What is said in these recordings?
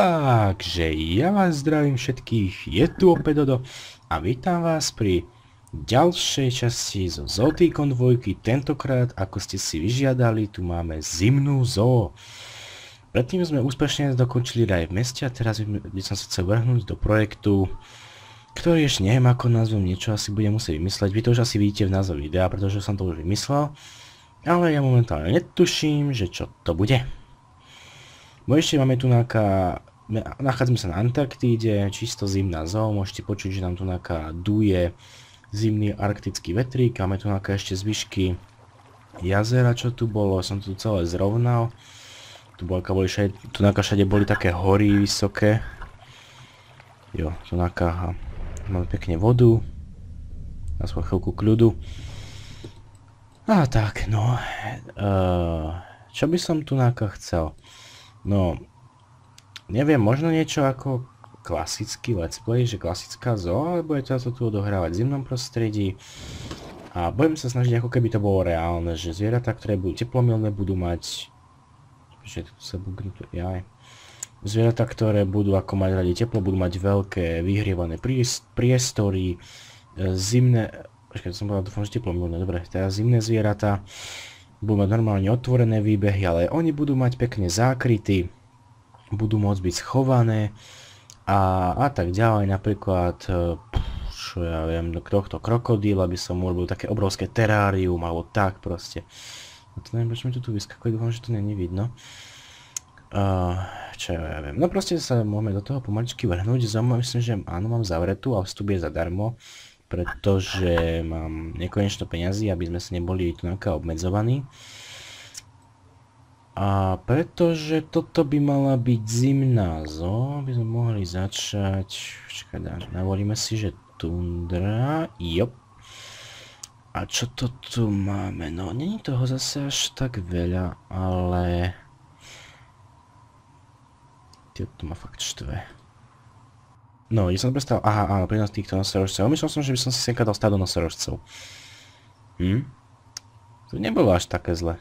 Takže ja vás zdravím všetkých, je tu opäť Dodo a vítam vás pri ďalšej časti zo Zoltíkon 2. Tentokrát, ako ste si vyžiadali, tu máme zimnú zoo. Predtým sme úspešne dokončili raj v meste a teraz by som sa chcel vrhnúť do projektu, ktorý ešte neviem ako nazvem, niečo asi budem musieť vymysleť. Vy to už asi vidíte v názve videa, pretože som to už vymyslel. Ale ja momentálne netuším, že čo to bude. Bo ešte máme tu nejaká, nachádzame sa na Antarktíde, čisto zimná zoo, môžete počuť, že nám tu nejaká duje zimný arktický vetrík, máme tu nejaké ešte zvyšky jazera, čo tu bolo, som tu celé zrovnal. Tu boli, všade, tu nejaká všade boli také hory vysoké. Jo, tu nejaká, máme pekne vodu, na chvíľku kľudu. A tak, no, uh, čo by som tu nejaká chcel? No, neviem, možno niečo ako klasický let's play, že klasická zoo, alebo je to sa tu odohrávať v zimnom prostredí. A budem sa snažiť, ako keby to bolo reálne, že zvieratá, ktoré budú teplomilné, budú mať... Že tu sa bugnú, jaj. Zvieratá, ktoré budú ako mať radi teplo, budú mať veľké vyhrievané priestory, e, zimné... Počkaj, som povedal, dúfam, že teplomilné, dobre, teraz zimné zvieratá budú mať normálne otvorené výbehy, ale oni budú mať pekne zákryty, budú môcť byť schované a, a tak ďalej, napríklad e, čo ja viem, tohto krokodíla by som urobil také obrovské terárium alebo tak proste. No to neviem, prečo mi to tu vyskakuje, dúfam, že to není vidno. Uh, čo ja viem, no proste sa môžeme do toho pomaličky vrhnúť, Zaujímavé, myslím, že áno, mám zavretú a vstup je zadarmo pretože mám nekonečno peňazí, aby sme sa neboli tu obmedzovaní. A pretože toto by mala byť zimná zo, by sme mohli začať, čakaj, navolíme si, že tundra, jop. A čo to tu máme? No, není toho zase až tak veľa, ale... Ty to ma fakt štve. No, ja som predstavil, aha, áno, prínos týchto nosorožcov. Myslel som, že by som si senka dal stádo nosorožcov. Hm? To nebolo až také zle.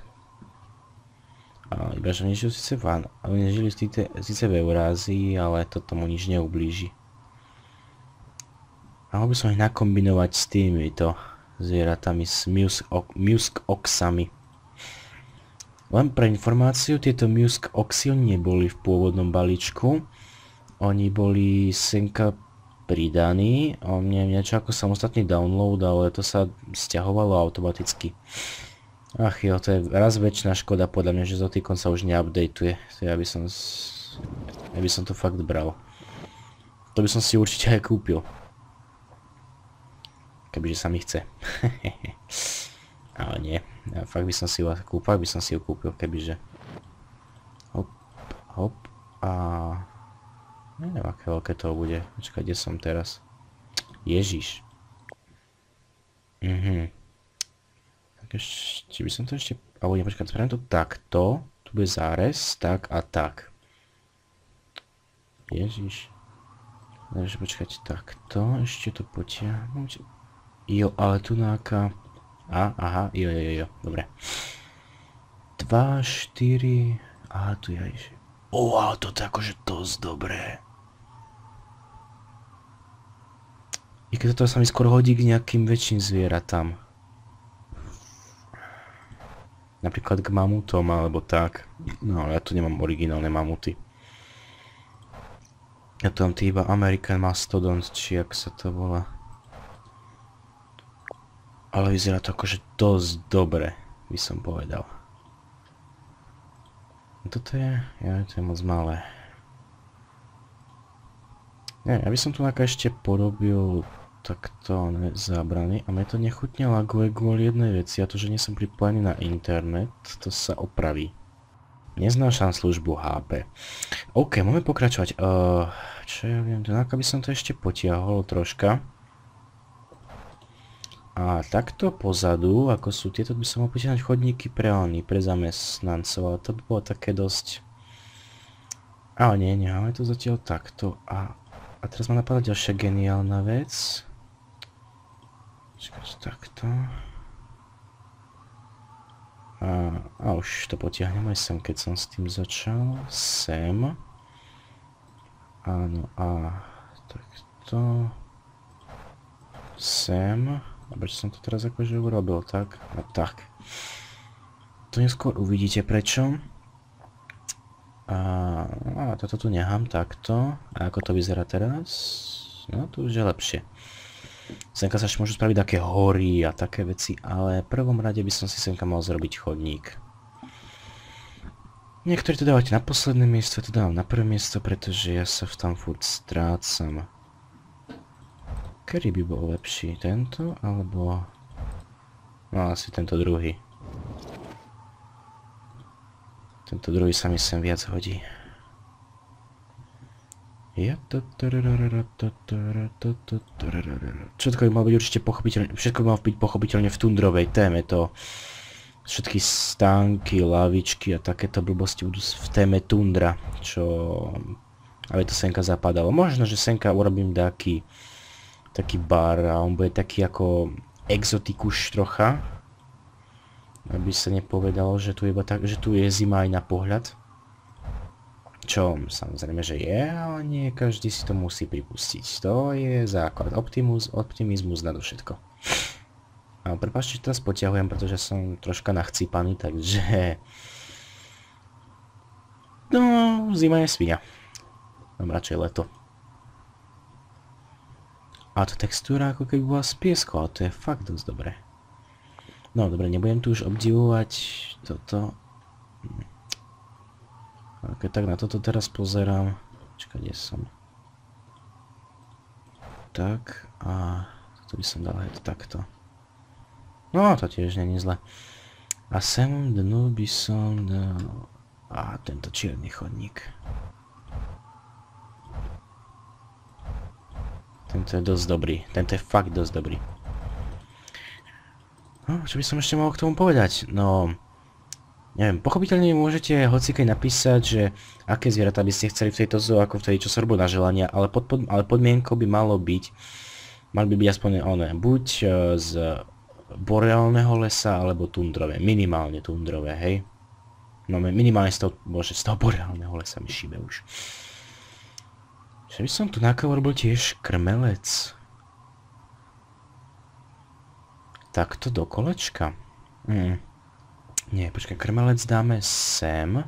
A iba, že oni žijú síce v, oni žili síce, v Eurázii, ale to tomu nič neublíži. A by som ich nakombinovať s týmito zvieratami, s musk, oxami. Len pre informáciu, tieto musk oxy neboli v pôvodnom balíčku. Oni boli senka pridaní, on mne niečo ako samostatný download, ale to sa stiahovalo automaticky. Ach jo, to je raz väčšiná škoda podľa mňa, že Zotikon sa už neupdateuje. To ja by som, ja by som to fakt bral. To by som si určite aj kúpil. Kebyže sa mi chce. ale nie, ja fakt by som si ju kúpil, by som si ju kúpil, kebyže. Hop, hop a... Neviem, aké veľké to bude. Počkaj, kde som teraz? Ježiš. Mhm. Ešte by som to ešte... Alebo nie, počkaj, spravím to takto. Tu bude zárez, tak a tak. Ježiš. Takže počkať, takto. Ešte to potiahnuť. Jo, ale tu nejaká... A, aha, jo, jo, jo, dobre. 2, 4... Aha, tu je aj... O, ale toto je akože dosť dobré. I keď toto sa mi skôr hodí k nejakým väčším zvieratám. Napríklad k mamutom alebo tak. No ale ja tu nemám originálne mamuty. Ja tu mám iba American Mastodon, či jak sa to volá. Ale vyzerá to akože dosť dobre, by som povedal. Toto je, ja, to je moc malé. Nie, ja by som tu ešte porobil takto zábrany a mne to nechutne laguje kvôli jednej veci a to, že nie som pripojený na internet, to sa opraví. Neznášam službu HP. OK, môžeme pokračovať. Uh, čo ja viem, tak by som to ešte potiahol troška. A takto pozadu, ako sú tieto, by som mohol potiahnuť chodníky pre oni, pre zamestnancov, ale to by bolo také dosť... Ale nie, necháme to zatiaľ takto. A, a teraz ma napadá ďalšia geniálna vec. Počkať, takto. A, a už to potiahnem aj sem, keď som s tým začal. Sem. Áno, a takto. Sem. A prečo som to teraz akože urobil, tak? A tak. To neskôr uvidíte prečo. A, a toto tu nechám takto. A ako to vyzerá teraz? No, tu už je lepšie. Senka sa ešte môžu spraviť také hory a také veci, ale v prvom rade by som si senka mal zrobiť chodník. Niektorí to dávate na posledné miesto, to dávam na prvé miesto, pretože ja sa v tam furt strácam. Kedy by bol lepší? Tento? Alebo... No asi tento druhý. Tento druhý sa mi sem viac hodí. Všetko by malo byť určite pochopiteľne, všetko by malo byť pochopiteľne v tundrovej téme, to všetky stánky, lavičky a takéto blbosti budú v téme tundra, čo aby to Senka zapadalo. Možno, že Senka urobím taký taký bar a on bude taký ako exotikuš trocha. Aby sa nepovedalo, že tu iba tak, že tu je zima aj na pohľad. Čo samozrejme, že je, ale nie každý si to musí pripustiť. To je základ. Optimus, optimizmus na všetko. A prepáčte, že teraz potiahujem, pretože som troška nachcípaný, takže... No, zima je svinia. Mám radšej leto. A tá textúra ako keby bola z piesku, ale to je fakt dosť dobré. No dobre, nebudem tu už obdivovať toto. Keď tak na toto teraz pozerám. Čakaj, kde som? Tak a toto by som dal hej takto. No to tiež není zle. A sem dnu by som dal... A tento čierny chodník. Tento je dosť dobrý. Tento je fakt dosť dobrý. No, čo by som ešte mohol k tomu povedať? No, neviem, pochopiteľne môžete hocikej napísať, že aké zvieratá by ste chceli v tejto zoo, ako v tej, čo sa robí na želania, ale, pod, pod, ale podmienkou by malo byť, mali by byť aspoň one, buď uh, z boreálneho lesa, alebo tundrové, minimálne tundrové, hej? No minimálne z toho, bože, z toho boreálneho lesa mi šíbe už. Že by som tu na robil tiež krmelec. Takto do kolečka. Hmm. Nie, počkaj, krmelec dáme sem.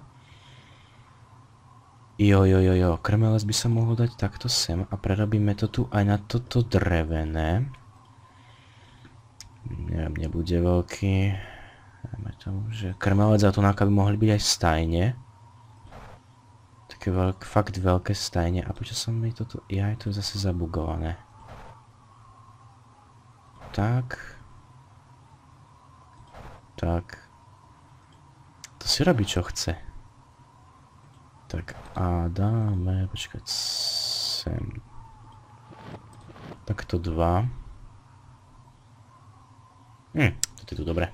Jo, jo, jo, jo, krmelec by sa mohol dať takto sem a prerobíme to tu aj na toto drevené. Neviem, nebude veľký. Dáme tomu, že krmelec a tunáka by mohli byť aj stajne také veľk, fakt veľké stajne. A prečo som mi toto... Ja, je to zase zabugované. Tak. Tak. To si robí, čo chce. Tak a dáme... Počkať sem. Takto dva. Hm, toto je tu dobre.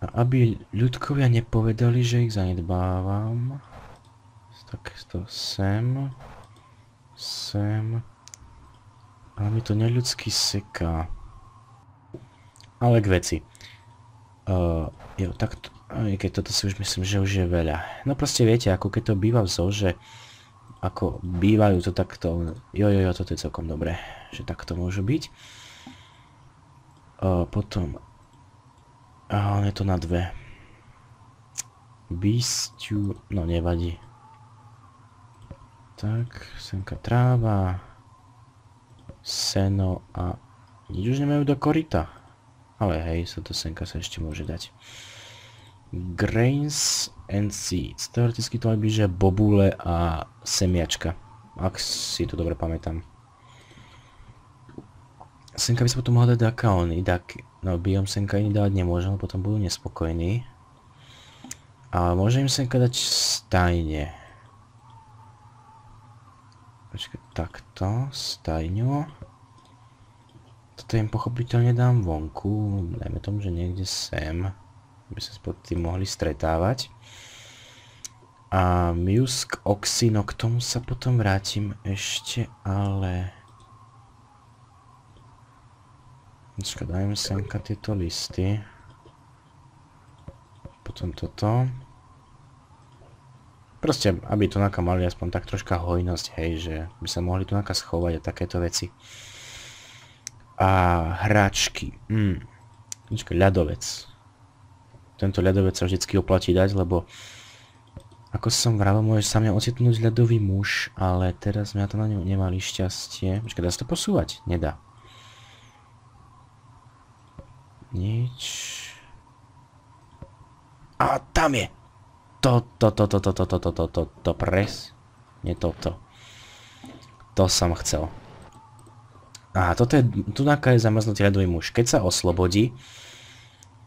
A aby ľudkovia nepovedali, že ich zanedbávam, tak to sem. Sem. Ale mi to neľudsky seká. Ale k veci. Uh, jo, tak to, aj keď toto si už myslím, že už je veľa. No proste viete, ako keď to býva v zoo, že ako bývajú to takto, jo, jo, jo, toto je celkom dobré, že takto môže byť. Uh, potom, a je to na dve. Beastiu, no nevadí. Tak, semka tráva, seno a nič už nemajú do korita. Ale hej, sa to senka sa ešte môže dať. Grains and seeds. Teoreticky to byť, že bobule a semiačka. Ak si to dobre pamätám. Senka by sa potom mohla dať dakaony. Dak, no biom senka iný dávať nemôžem, potom budú nespokojní. Ale môžem im senka dať stajne. Počkaj, takto, stajňo. Toto im pochopiteľne dám vonku, dajme tomu, že niekde sem, aby sa spod tým mohli stretávať. A Musk Oxino, k tomu sa potom vrátim ešte, ale... Počkaj, dajme semka tieto listy. Potom toto. Proste, aby tu naka mali aspoň tak troška hojnosť, hej, že by sa mohli tu naka schovať a takéto veci. A hračky. Mm. Počkaj, ľadovec. Tento ľadovec sa vždycky oplatí dať, lebo ako som vravel, môže sa mňa ocitnúť ľadový muž, ale teraz mňa to na ňu nemali šťastie. Počkaj, dá sa to posúvať? Nedá. Nič. A tam je! To, to, to, to, to, to, to, to, to, to, to, pres. Nie toto. To som chcel. A toto je, tu je zamrznutý ľadový muž. Keď sa oslobodí,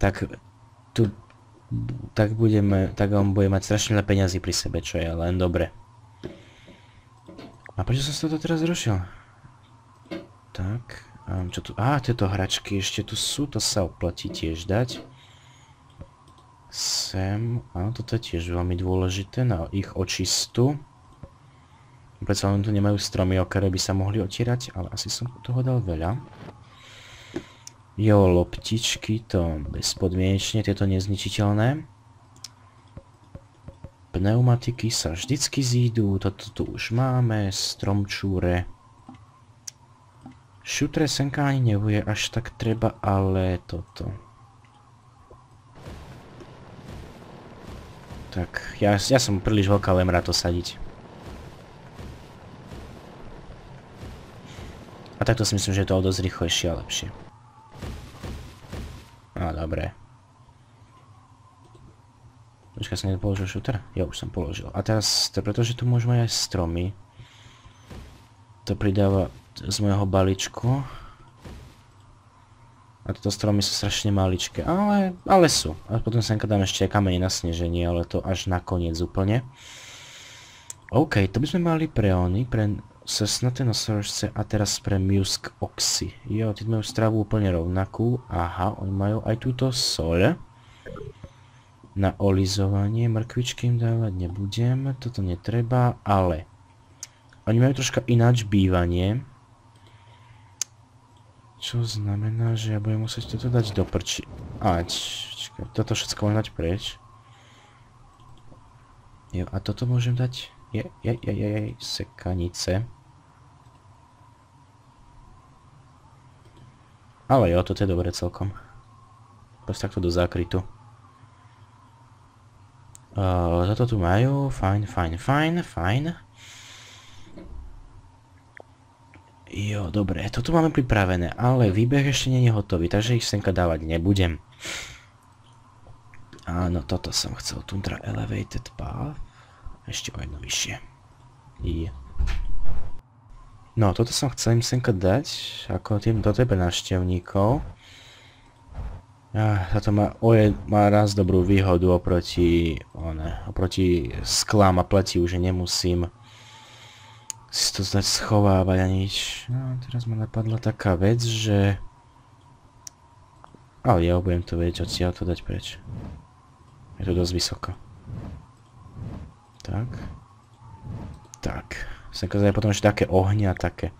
tak tu, tak budeme, tak on bude mať strašne veľa peňazí pri sebe, čo je len dobre. A prečo som sa to teraz zrušil? Tak, čo tu, á, tieto hračky ešte tu sú, to sa oplatí tiež dať sem. Áno, toto je tiež veľmi dôležité na ich očistu. Predsa len tu nemajú stromy, o ktoré by sa mohli otierať, ale asi som toho dal veľa. Jo, loptičky, to bezpodmienečne, tieto nezničiteľné. Pneumatiky sa vždycky zídu, toto tu už máme, stromčúre. Šutre senka ani nebude až tak treba, ale toto. Tak, ja, ja som príliš veľká lemra to sadiť. A takto si myslím, že je to o dosť rýchlejšie a lepšie. Á, dobre. Počkaj, som nepoložil šuter? Ja už som položil. A teraz, to pretože tu môžeme aj stromy, to pridáva z môjho balíčku. A tieto stromy sú strašne maličké, ale, ale sú. A potom sem dám ešte aj na sneženie, ale to až nakoniec úplne. OK, to by sme mali pre oni, pre sesnaté nosorožce a teraz pre musk oxy. Jo, tí majú stravu úplne rovnakú. Aha, oni majú aj túto soľ. Na olizovanie mrkvičky im dávať nebudem, toto netreba, ale... Oni majú troška ináč bývanie. Čo znamená, že ja budem musieť toto dať do prči... A, čakaj, toto všetko môžem dať preč. Jo, a toto môžem dať... Je, sekanice. Ale jo, toto je dobre celkom. Proste takto do zákrytu. Toto tu majú, fajn, fajn, fajn, fajn. Jo, dobre, toto máme pripravené, ale výbeh ešte nie je hotový, takže ich senka dávať nebudem. Áno, toto som chcel, Tundra Elevated Path. Ešte o jedno vyššie. Je. No, toto som chcel im senka dať, ako tým, je pre návštevníkov. Ah, toto má, oje, má raz dobrú výhodu oproti, one, oproti sklám a pleti, už nemusím si to zdať schovávať a nič. No, teraz ma napadla taká vec, že... Ale ja budem to vedieť odtiaľ to dať preč. Je to dosť vysoko. Tak. Tak. Som kazať potom ešte také ohňa, také.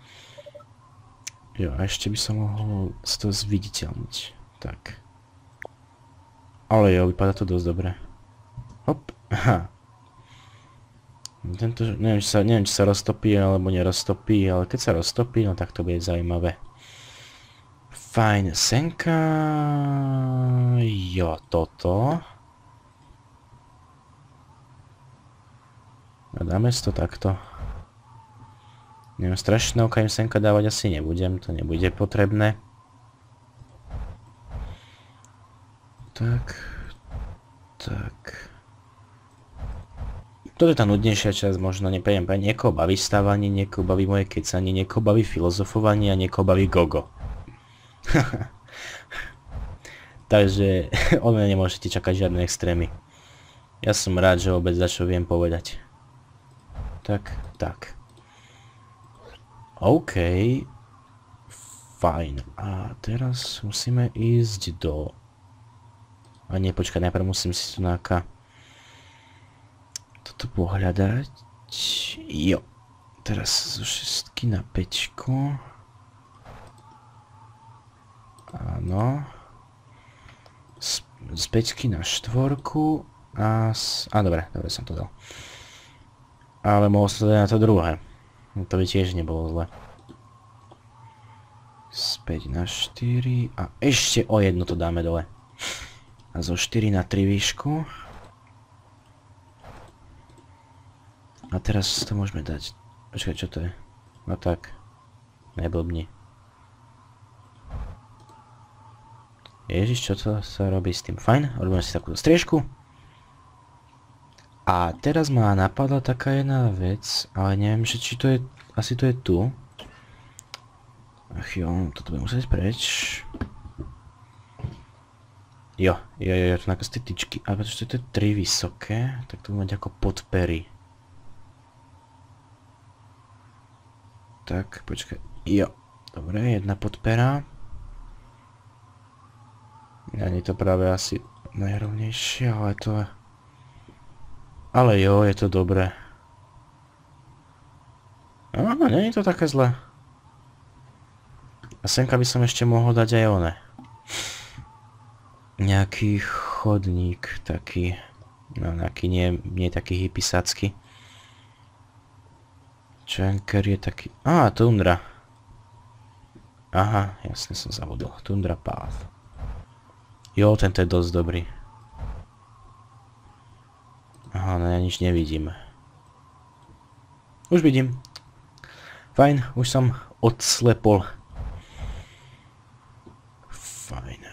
Jo, a ešte by som mohol si to zviditeľniť. Tak. Ale jo, vypadá to dosť dobre. Hop. Aha. Tento, neviem, či sa, neviem, či sa roztopí alebo neroztopí, ale keď sa roztopí, no tak to bude zaujímavé. Fajn, senka... Jo, toto. Dáme si to takto. Neviem, strašné oka im senka dávať asi nebudem, to nebude potrebné. Tak. Tak. Toto je tá nudnejšia časť, možno nepriem, pre niekoho baví stávanie, niekoho baví moje kecanie, niekoho baví filozofovanie a niekoho baví gogo. Takže od mňa nemôžete čakať žiadne extrémy. Ja som rád, že vôbec za čo viem povedať. Tak, tak. OK. Fajn. A teraz musíme ísť do... A nie, počkaj, najprv musím si tu náka toto pohľadať. Jo. Teraz zo šestky na pečku. Áno. Z, z pečky na štvorku. A, z, a dobre, dobre som to dal. Ale mohol to dať na to druhé. To by tiež nebolo zle. Späť na 4 a ešte o jedno to dáme dole. A zo 4 na 3 výšku. A teraz to môžeme dať. Počkaj, čo to je? No tak. Neblbni. Ježiš, čo to sa robí s tým? Fajn, robíme si takúto striežku. A teraz ma napadla taká jedna vec, ale neviem, že či to je... Asi to je tu. Ach jo, toto budem musieť preč. Jo, jo, jo, to nejaké tyčky. A pretože to je 3 vysoké, tak to bude mať ako podpery. Tak, počkaj. Jo, dobre, jedna podpera. Ani to práve asi najrovnejšie, ale to je... Ale jo, je to dobré. Á, nie je to také zlé. A semka by som ešte mohol dať aj one. Nejaký chodník taký. No nejaký nie, nie taký hypisácky. Čenker je taký... Á, tundra. Aha, jasne som zabudol. Tundra Path. Jo, tento je dosť dobrý. Aha, no ja nič nevidím. Už vidím. Fajn, už som odslepol. Fajn. E,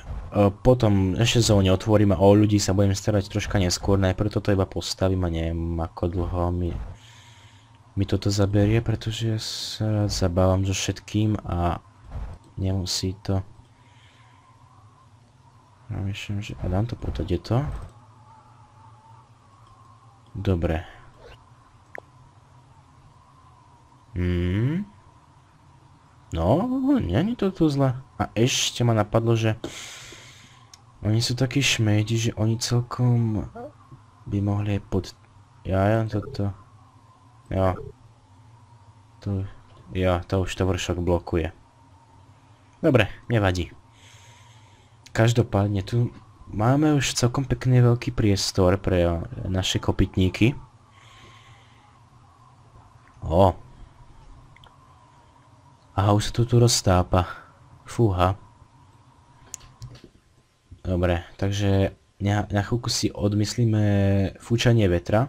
potom ešte zóne otvorím a o ľudí sa budem starať troška neskôr. Najprv toto iba postavím a neviem ako dlho mi, mi toto zaberie, pretože ja sa zabávam so všetkým a nemusí to... No, myslím, že... A dám to potom, kde to? Dobre. Hmm. No, není to tu zle. A ešte ma napadlo, že oni sú takí šmejdi, že oni celkom by mohli aj pod... Ja, ja, toto... Jo. To... Jo, to už to vršok blokuje. Dobre, nevadí. Každopádne tu máme už celkom pekný veľký priestor pre naše kopytníky. O, Aha, už sa to tu roztápa. Fúha. Dobre, takže na, na chvíľku si odmyslíme fúčanie vetra.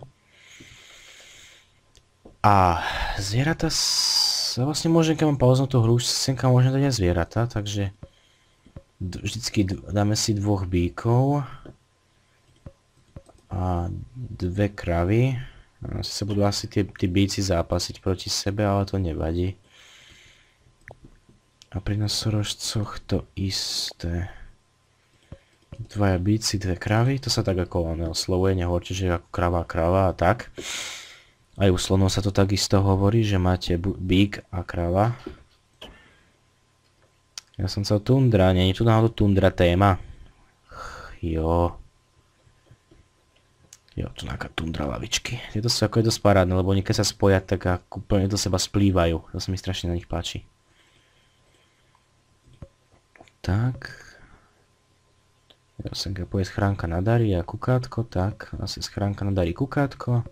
A zvieratá sa vlastne môžem, keď mám pauznutú hru, senka môžem dať aj zvieratá, takže vždycky dáme si dvoch bíkov a dve kravy. Sa budú asi tie, tí bíci zápasiť proti sebe, ale to nevadí. A pri nosorožcoch to isté. Dvaja bíci, dve kravy, to sa tak ako neoslovuje, nehovorte, že ako krava krava a tak. Aj u slonov sa to takisto hovorí, že máte bík a krava. Ja som chcel tundra, nie je tu náhodou tundra téma. Jo. Jo, tu nejaká tundra lavičky. Tieto sú ako je dosť parádne, lebo oni keď sa spoja, tak úplne do seba splývajú. To sa mi strašne na nich páči. Tak. Ja sem povie schránka na dary a kukátko, tak, asi schránka na dary kukátko.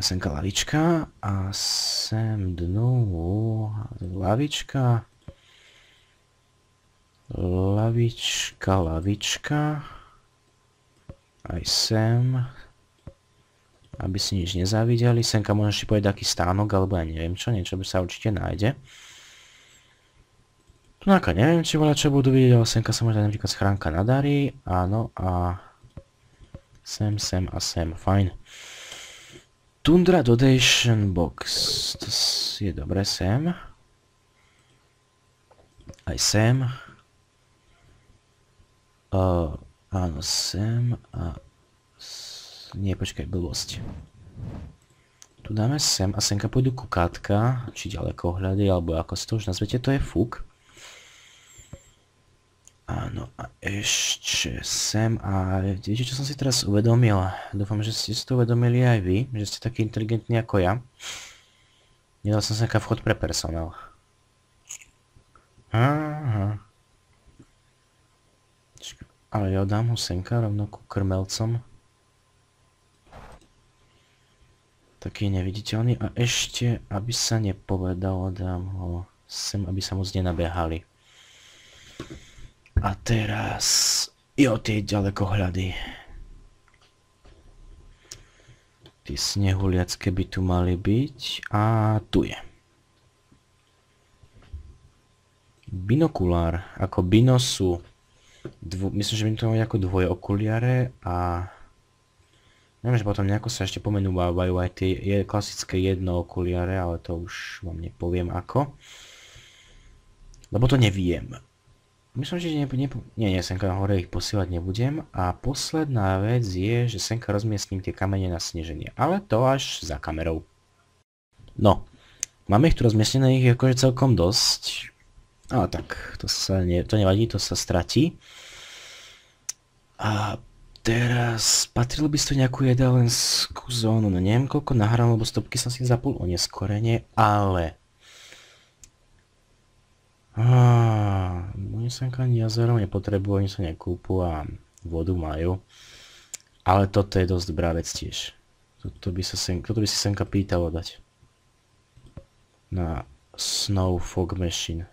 Semka lavička a sem dnu lavička. Lavička, lavička. Aj sem. Aby si nič nezávideli. Semka možno si povedať aký stánok, alebo ja neviem čo, niečo by sa určite nájde. No ako neviem, či bola čo budú vidieť, ale semka sa dať napríklad schránka na dary. Áno, a sem, sem a sem, fajn. Tundra Donation Box, to je dobré, sem. Aj sem. Uh, áno, sem a... Nie, počkaj, blbosť. Tu dáme sem a semka pôjdu kukátka, či ďaleko hľady, alebo ako si to už nazvete, to je fúk. Áno, a ešte sem a viete, čo som si teraz uvedomil? Dúfam, že ste si to uvedomili aj vy, že ste takí inteligentní ako ja. Nedal som sa vchod pre personál. Aha. Ale ja dám ho senka rovno ku krmelcom. Taký neviditeľný. A ešte, aby sa nepovedalo, dám ho sem, aby sa moc nenabehali. A teraz... Jo, tie ďalekohľady. Tie snehuliacké by tu mali byť. A tu je. Binokulár. Ako bino sú... Dvo, myslím, že by to ako dvoje okuliare a Neviem, že potom nejako sa ešte pomenúvajú aj tie je klasické jedno okuliare, ale to už vám nepoviem ako. Lebo to neviem. Myslím, že ne, ne, nie, nie, senka hore ich posielať nebudem. A posledná vec je, že senka rozmiestním tie kamene na sneženie. Ale to až za kamerou. No, máme ich tu rozmiestnené, ich akože celkom dosť. Ale tak, to sa ne, to nevadí, to sa stratí. A Teraz patrilo by to nejakú jedalenskú zónu, no neviem koľko nahrám, lebo stopky som si zapol o neskorene, ale... oni sa ani jazero nepotrebujú, oni sa nekúpu a vodu majú. Ale toto je dosť dobrá vec tiež. Toto by, sa sen, toto by si senka pýtalo dať. Na Snow Fog Machine.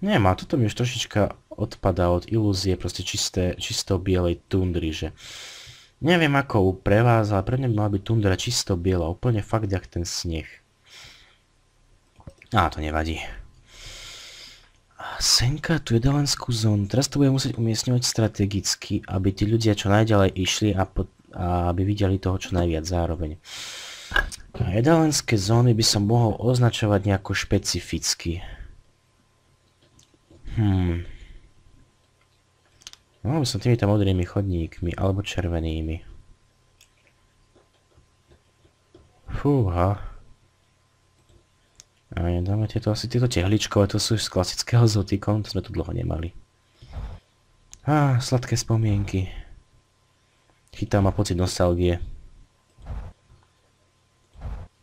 Nemá, toto mi už trošička odpadá od ilúzie proste čisté, čisto bielej tundry, že neviem ako pre vás, ale pre mňa by mala byť tundra čisto biela, úplne fakt jak ten sneh. Á, to nevadí. Senka tu je dalenskú zónu, teraz to budem musieť umiestňovať strategicky, aby tí ľudia čo najďalej išli a, po, a aby videli toho čo najviac zároveň. Jedalenské zóny by som mohol označovať nejako špecificky. Hmm. No, by som týmito modrými chodníkmi, alebo červenými. Fúha. A nedáme tieto, asi tieto tehličkové, to sú z klasického zotikon, to sme tu dlho nemali. Á, sladké spomienky. Chytá ma pocit nostalgie.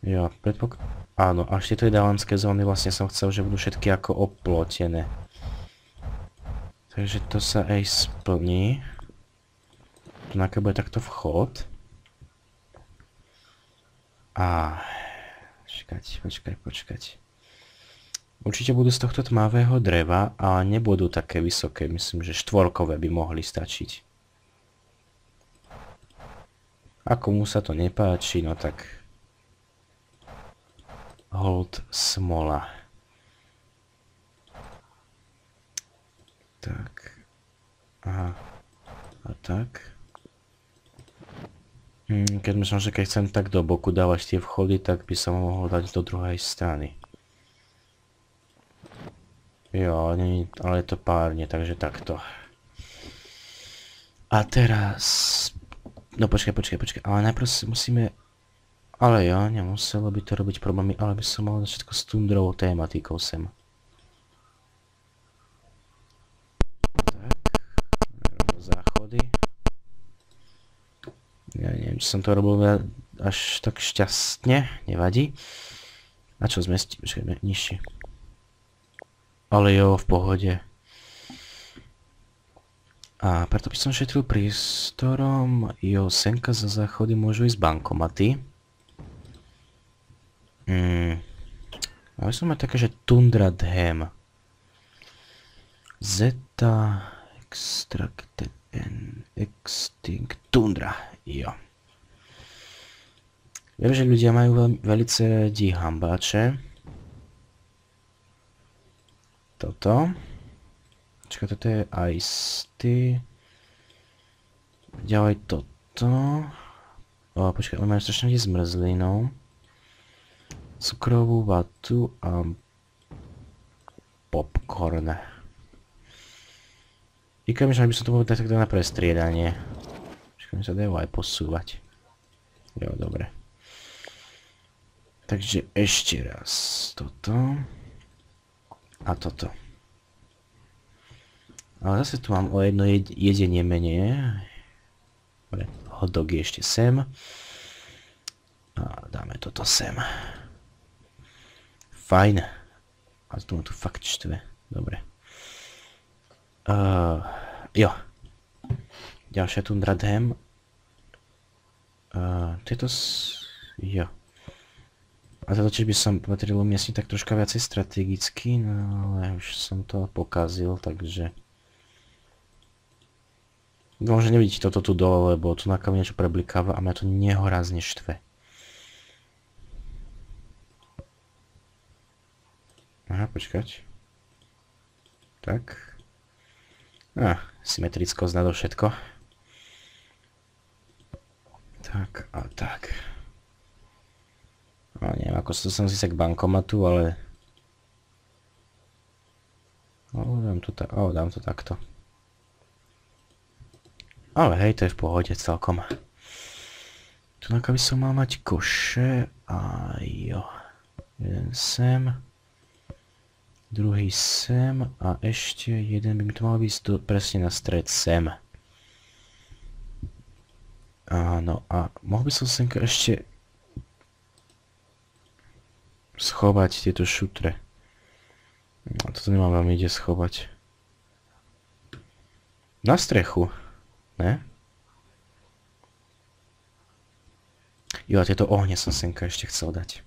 Jo, predpok... Áno, až tieto ideálne zóny vlastne som chcel, že budú všetky ako oplotené. Takže to sa aj splní. Tu bude takto vchod. A... Počkať, počkať, počkať. Určite budú z tohto tmavého dreva, ale nebudú také vysoké. Myslím, že štvorkové by mohli stačiť. Ako mu sa to nepáči, no tak... Hold smola. Tak. Aha. A tak. Hm, keď myslím, že keď chcem tak do boku dávať tie vchody, tak by som mohol dať do druhej strany. Jo, nie, ale je to párne, takže takto. A teraz... No počkaj, počkaj, počkaj, ale najprv musíme... Ale jo, nemuselo by to robiť problémy, ale by som mal všetko s tundrovou tématikou sem. Ja neviem, či som to robil až tak šťastne, nevadí. A čo zmestí? Počkajme, nižšie. Ale jo, v pohode. A preto by som šetril priestorom. Jo, senka za záchody môžu ísť bankomaty. Hmm. Ale som mať také, že Tundra Dhem. Zeta Extracted N Extinct Tundra. Jo. Viem, že ľudia majú veľ, velice radi hambáče. Toto. Čaká, toto je Ice Ďalej toto. O, počkaj, oni strašne ľudí zmrzlinou. Cukrovú vatu a popcorn. Vykajme, že by som to mohol dať takto na prestriedanie. Počkaj, sa dajú aj posúvať. Jo, dobre. Takže ešte raz toto. A toto. Ale zase tu mám o jedno jedenie menej. Dobre, hotdog je ešte sem. A dáme toto sem. Fajn. A ma tu fakt štve. Dobre. Uh, jo. Ďalšia tundra Dhem. Uh, tieto s... Jo. A toto čiže by som patril umiestniť tak troška viacej strategicky, no ale už som to pokazil, takže... Dúfam, nevidíte toto tu dole, lebo tu na niečo preblikáva a mňa to nehorazne štve. Aha, počkať. Tak. Ah, symetricko znado všetko. Tak a tak. No, neviem, ako som si sa k bankomatu, ale... O, dám to, ta o, dám to takto. Ale hej, to je v pohode celkom. Tu by som mal mať koše a jo. Jeden sem druhý sem a ešte jeden by mi to mal byť presne na stred sem. Áno, a mohol by som semka ešte schovať tieto šutre. No, toto nemám veľmi ide schovať. Na strechu, ne? Jo, a tieto ohne som semka ešte chcel dať.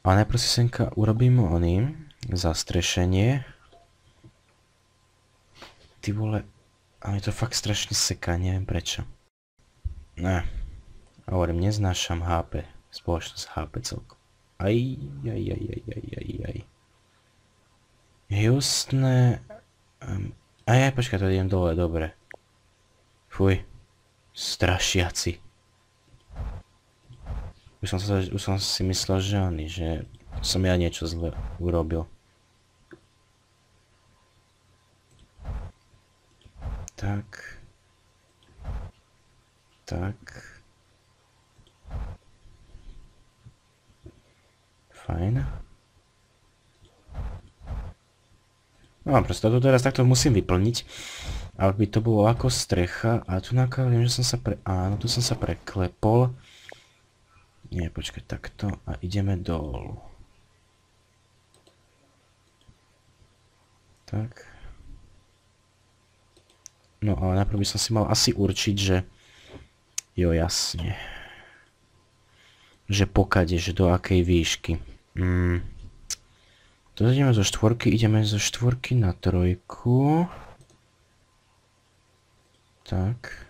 A najprv si senka urobím oný zastrešenie. Ty vole, a mi to fakt strašne seká, neviem prečo. Ne, hovorím, neznášam HP, spoločnosť HP celkom. Aj, aj, aj, aj, aj, aj, aj. Justné... Aj, aj, počkaj, to idem dole, dobre. Fuj. Strašiaci. Už som, sa, už som si myslel, že oni, že som ja niečo zle urobil. Tak. Tak. Fajn. No proste to teraz takto musím vyplniť. Aby to bolo ako strecha. A tu na viem, že som sa pre... Áno, tu som sa preklepol. Nie, počkaj, takto a ideme dolu. Tak. No ale najprv by som si mal asi určiť, že... Jo, jasne. Že pokade, že do akej výšky. Mm. To ideme zo štvorky, ideme zo štvorky na trojku. Tak.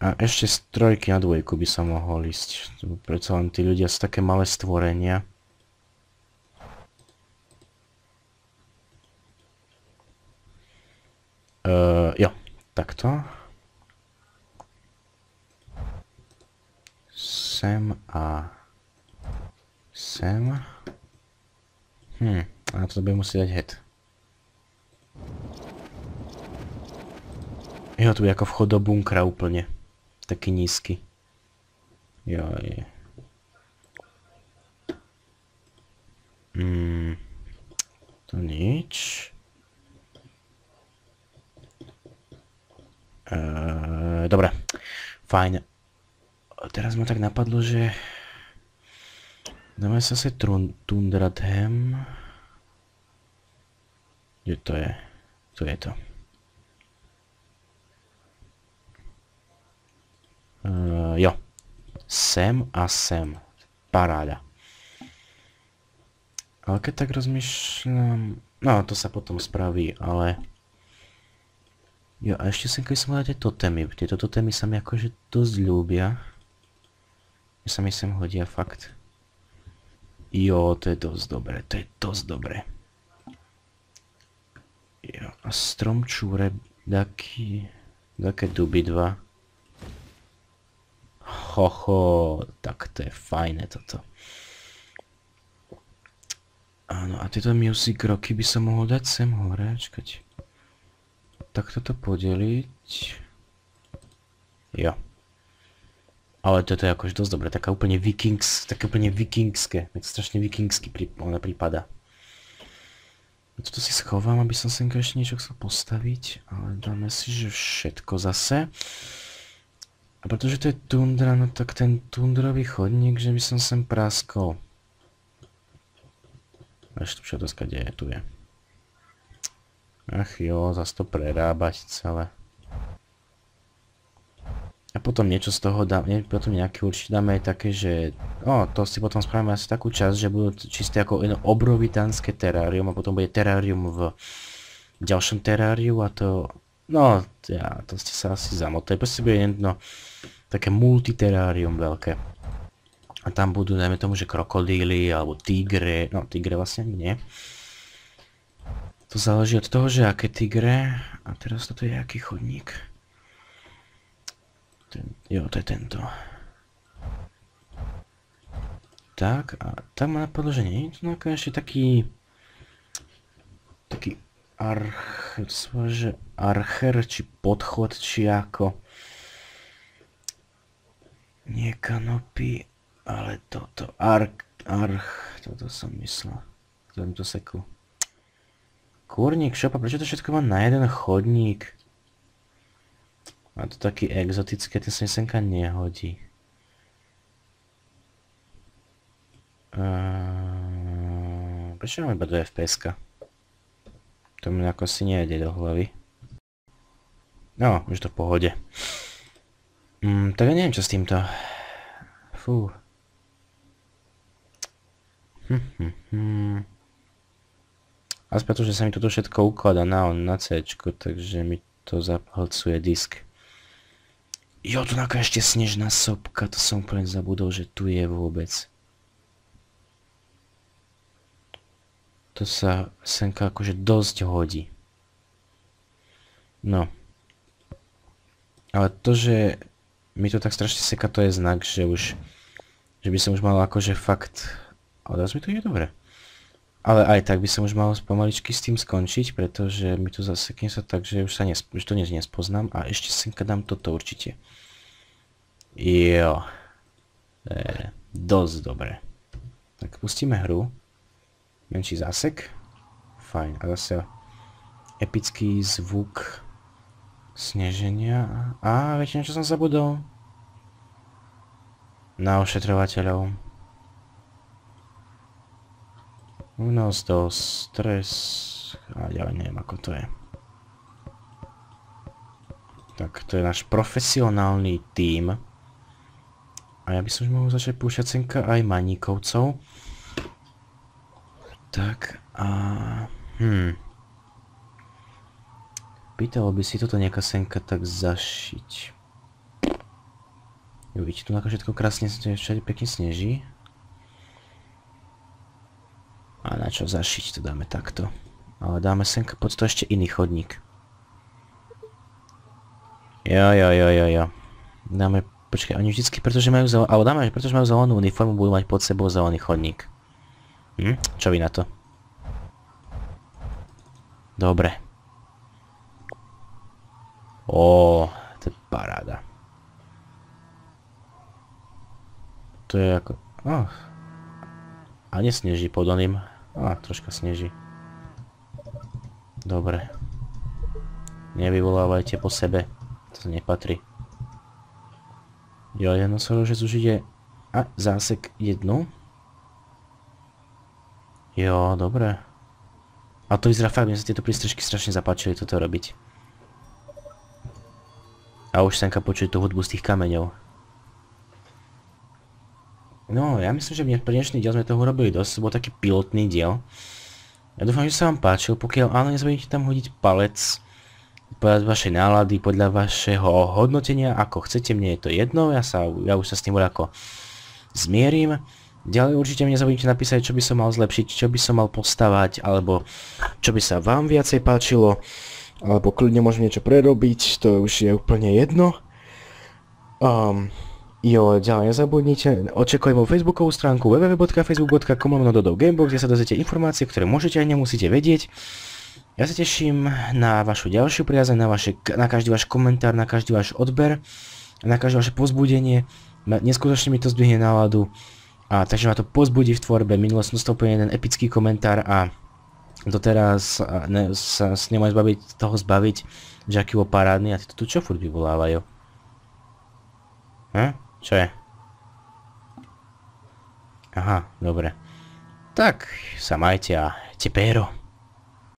A ešte z trojky na dvojku by sa mohol ísť. Preto len tí ľudia sú také malé stvorenia. Uh, jo, takto. Sem a sem. Hm, a to by musieť dať head. Jo, tu je ako vchod do bunkra úplne taký nízky. Joj. Mm, to nič. Uh, dobre, fajn. Teraz ma tak napadlo, že dáme sa sa Tundradhem. Kde to je? Tu je to. Uh, jo. Sem a sem. Paráda. Ale keď tak rozmýšľam... No, to sa potom spraví, ale... Jo, a ešte sem keď som hľadať totémy. Tieto totémy sa mi akože dosť ľúbia. Mne sa mi sem hodia fakt. Jo, to je dosť dobré, to je dosť dobré. Jo, a stromčúre, taký... Také duby dva. Hoho, tak to je fajné toto. Áno, a tieto music roky by som mohol dať sem hore, čakať. Tak toto podeliť. Jo. Ale toto je akože dosť dobré, taká úplne vikings, také úplne vikingské, mi to strašne vikingsky prípada. Toto si schovám, aby som sem ešte niečo chcel postaviť, ale dáme si, že všetko zase. A pretože to je tundra, no tak ten tundrový chodník, že by som sem praskol. Ešte všetko skade je, tu je. Ach jo, zase to prerábať celé. A potom niečo z toho dáme, potom nejaké určite dáme aj také, že o, to si potom spravíme asi takú časť, že budú čisté ako jedno obrovitánske terárium a potom bude terárium v ďalšom teráriu a to, no, ja, to ste sa asi zamotali, proste bude jedno také multiterárium veľké. A tam budú, dajme tomu, že krokodíly alebo tigre, no tigre vlastne nie. To záleží od toho, že aké tigre, a teraz toto je aký chodník. Ten, jo, to je tento. Tak, a tam ma napadlo, že nie je to ešte taký... Taký arch... že archer, či podchod, či ako... Nie kanopy, ale toto... Arch... Arch... Toto som myslel. Ktorým to seku. Kúrnik, šopa, prečo to všetko má na jeden chodník? A to taký exotické, ten sa mi senka nehodí. Uh, prečo mám iba 2 fps -ka? To mi ako si nejde do hlavy. No, už to v pohode. Mm, tak ja neviem čo s týmto. Fú. Hm, hm, hm. Že sa mi toto všetko ukladá na on, na C, takže mi to zahlcuje disk. Jo, tu taká ešte snežná sopka, to som úplne zabudol, že tu je vôbec. To sa senka akože dosť hodí. No. Ale to, že mi to tak strašne seka, to je znak, že už... Že by som už mal akože fakt... Ale teraz mi to ide dobre. Ale aj tak by som už mal pomaličky s tým skončiť, pretože mi to zasekne sa tak, že už sa nesp už to nespoznám a ešte senka dám toto určite. Jo. Je dosť dobré. Tak pustíme hru. Menší zásek. Fajn. A zase epický zvuk sneženia. A viete, čo som zabudol? Na ošetrovateľov. Unos do stres. A ja neviem, ako to je. Tak, to je náš profesionálny tím. A ja by som už mohol začať púšťať senka aj maníkovcov. Tak a... Hm. Pýtalo by si toto nejaká senka tak zašiť. Jo, vidíte tu ako všetko krásne všade pekne sneží. A na čo zašiť to dáme takto. Ale dáme senka pod to ešte iný chodník. Jo, jo, jo, jo, jo. Dáme Počkaj, oni vždycky, pretože majú zelenú, alebo dáme, pretože majú zelenú uniformu, budú mať pod sebou zelený chodník. Hm? Čo vy na to? Dobre. Ó, to je paráda. To je ako... Oh. A nesneží pod oným. Á, troška sneží. Dobre. Nevyvolávajte po sebe. To nepatrí. Jo, že už ide... A, zásek jednu. Jo, dobre. A to vyzerá fakt, mne sa tieto prístrežky strašne zapáčili toto robiť. A už senka počuje tú hudbu z tých kameňov. No, ja myslím, že pre dnešný diel sme toho urobili dosť, bol taký pilotný diel. Ja dúfam, že sa vám páčil, pokiaľ áno, nezabudnite tam hodiť palec podľa vašej nálady, podľa vašeho hodnotenia, ako chcete, mne je to jedno, ja, sa, ja už sa s tým ako zmierim. Ďalej určite mi nezabudnite napísať, čo by som mal zlepšiť, čo by som mal postavať, alebo čo by sa vám viacej páčilo, alebo kľudne môžem niečo prerobiť, to už je úplne jedno. Um, jo, ďalej nezabudnite, očekujem moju facebookovú stránku www.facebook.com Gamebox, kde sa dozviete informácie, ktoré môžete aj nemusíte vedieť. Ja sa teším na vašu ďalšiu priazeň, na, vaše, na každý váš komentár, na každý váš odber, na každé vaše pozbudenie. Neskutočne mi to zdvihne náladu. A takže ma to pozbudí v tvorbe. Minule som dostal jeden epický komentár a doteraz ne, sa s nemôžem zbaviť, toho zbaviť, že aký bol parádny a títo tu čo furt vyvolávajú? Hm? Čo je? Aha, dobre. Tak, sa majte a tepéro.